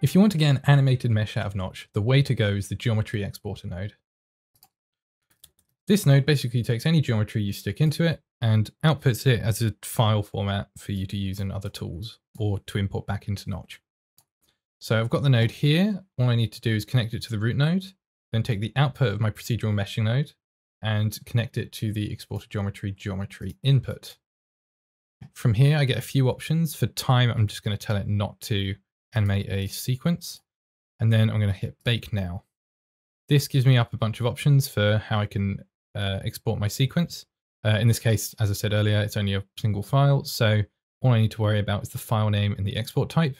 If you want to get an animated mesh out of Notch, the way to go is the geometry exporter node. This node basically takes any geometry you stick into it and outputs it as a file format for you to use in other tools or to import back into Notch. So I've got the node here. All I need to do is connect it to the root node, then take the output of my procedural meshing node and connect it to the exporter geometry geometry input. From here, I get a few options. For time, I'm just going to tell it not to animate a sequence. And then I'm going to hit bake now. This gives me up a bunch of options for how I can uh, export my sequence. Uh, in this case, as I said earlier, it's only a single file. So all I need to worry about is the file name and the export type.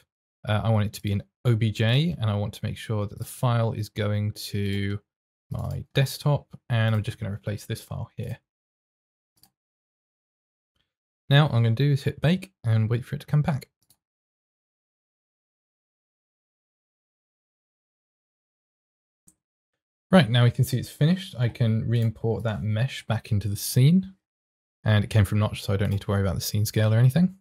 Uh, I want it to be an OBJ and I want to make sure that the file is going to my desktop and I'm just going to replace this file here. Now I'm going to do is hit bake and wait for it to come back. Right, now we can see it's finished. I can re-import that mesh back into the scene. And it came from Notch, so I don't need to worry about the scene scale or anything.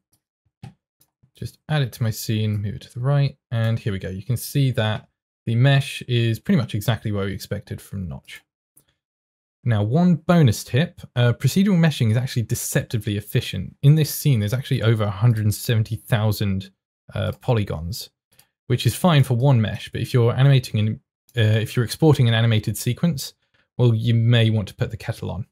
Just add it to my scene, move it to the right, and here we go. You can see that the mesh is pretty much exactly what we expected from Notch. Now, one bonus tip, uh, procedural meshing is actually deceptively efficient. In this scene, there's actually over 170,000 uh, polygons, which is fine for one mesh, but if you're animating an, uh, if you're exporting an animated sequence, well, you may want to put the kettle on.